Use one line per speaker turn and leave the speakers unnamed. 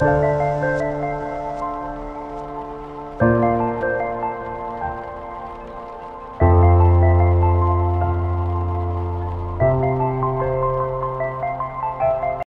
Música